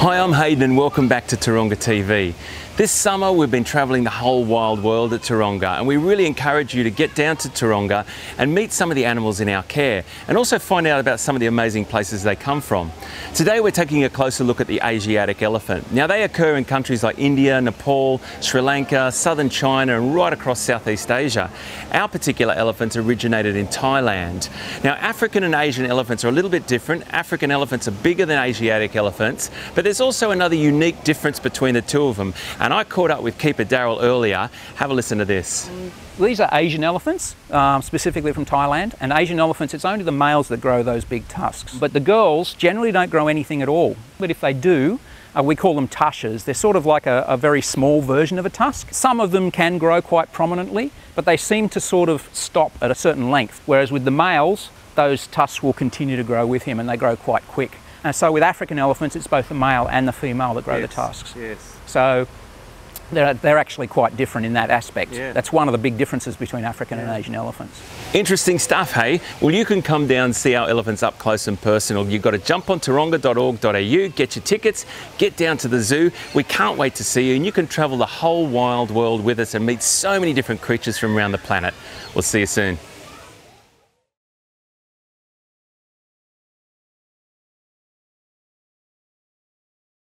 Hi, I'm Hayden and welcome back to Taronga TV. This summer we've been travelling the whole wild world at Taronga and we really encourage you to get down to Taronga and meet some of the animals in our care and also find out about some of the amazing places they come from. Today we're taking a closer look at the Asiatic elephant. Now they occur in countries like India, Nepal, Sri Lanka, southern China and right across Southeast Asia. Our particular elephants originated in Thailand. Now African and Asian elephants are a little bit different. African elephants are bigger than Asiatic elephants but there's also another unique difference between the two of them. And I caught up with keeper Daryl earlier. Have a listen to this. These are Asian elephants, um, specifically from Thailand. And Asian elephants, it's only the males that grow those big tusks. But the girls generally don't grow anything at all. But if they do, uh, we call them tushes. They're sort of like a, a, very small version of a tusk. Some of them can grow quite prominently, but they seem to sort of stop at a certain length. Whereas with the males, those tusks will continue to grow with him and they grow quite quick. And so with African elephants, it's both the male and the female that grow yes, the tusks. Yes. So they're, they're actually quite different in that aspect. Yeah. That's one of the big differences between African and Asian elephants. Interesting stuff, hey? Well, you can come down and see our elephants up close and personal. You've got to jump on taronga.org.au, get your tickets, get down to the zoo. We can't wait to see you, and you can travel the whole wild world with us and meet so many different creatures from around the planet. We'll see you soon.